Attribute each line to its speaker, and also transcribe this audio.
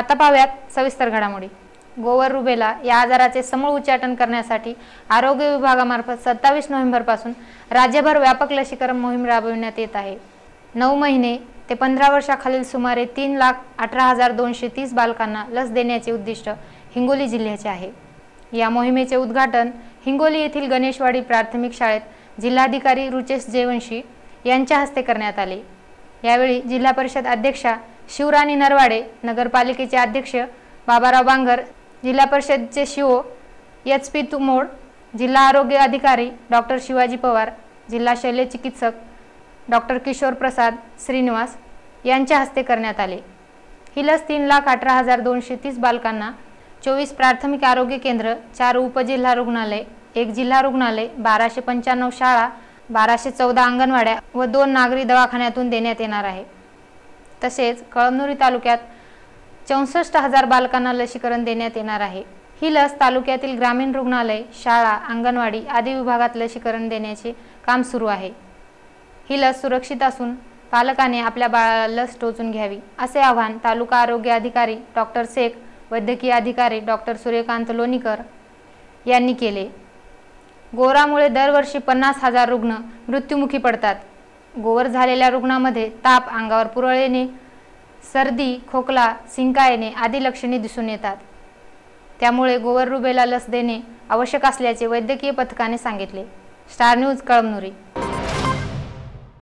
Speaker 1: आता पाहूयात सविस्तर घडामोडी. गोवर रुबेला या आजाराचे समूळ उच्चाटन करण्यासाठी आरोग्य विभागामार्फत सत्तावीस नोव्हेंबरपासून राज्यभर व्यापक लसीकरण मोहीम राबविण्यात येत आहे. नऊ महिने ते पंधरा वर्षाखालील सुमारे तीन लाख अठरा हजार दोनशे तीस बालकांना लस देण्याचे उद्दिष्ट हिंगोली जिल्ह्याचे आहे. या मोहिमेचे उद्घाटन हिंगोली येथील गणेशवाडी प्राथमिक शाळेत जिल्हाधिकारी रुचेश जेवंशी यांच्या हस्ते करण्यात आले. यावेळी जिल्हा परिषद अध्यक्षा शिवराणी नरवाडे नगरपालिकेचे अध्यक्ष बाबाराव बांगर जिल्हा परिषदचे शिओ एच पी तुमोड जिल्हा आरोग्य अधिकारी डॉक्टर शिवाजी पवार जिल्हा शल्य चिकित्सक डॉक्टर किशोर प्रसाद श्रीनिवास यांच्या हस्ते करण्यात आले. ही लस तीन लाख अठरा हजार दोनशे तीस बालकांना चोवीस प्राथमिक आरोग्य केंद्र चार उपजिल्हा रुग्णालय एक जिल्हा रुग्णालय बाराशे पंच्याण्णव शाळा बाराशे चौदा अंगणवाड्या व दोन नागरी दवाखान्यातून देण्यात येणार आहे. तसेच कळमनुरी तालुक्यात चौसष्ट हजार बालकांना लसीकरण देण्यात येणार आहे. ही लस तालुक्यातील ग्रामीण रुग्णालय शाळा अंगणवाडी आदी विभागात लसीकरण देण्याचे काम सुरू आहे. ही लस सुरक्षित असून पालकाने आपल्या बाळाला लस टोचून घ्यावी असे आवाहन तालुका आरोग्य अधिकारी डॉक्टर शेख वैद्यकीय अधिकारी डॉक्टर सूर्यकांत लोणीकर यांनी केले. गोरामुळे दरवर्षी पन्नास हजार रुग्ण मृत्युमुखी पडतात. गोवर झालेल्या रुग्णामध्ये ताप अंगावर पुरळ येणे सर्दी खोकला शिंका येणे आदी लक्षणे दिसून येतात. त्यामुळे गोवर रुबेला लस देणे आवश्यक असल्याचे वैद्यकीय पथकाने सांगितले. Star news Kalamnuri.